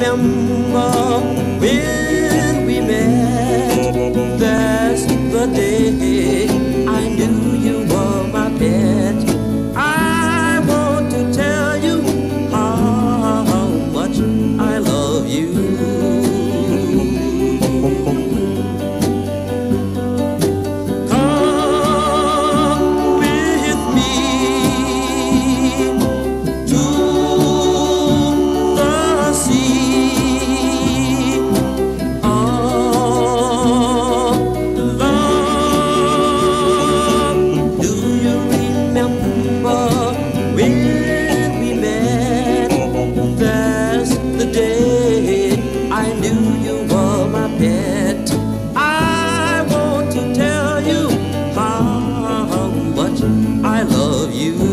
remember when we met. That's the day. I love you.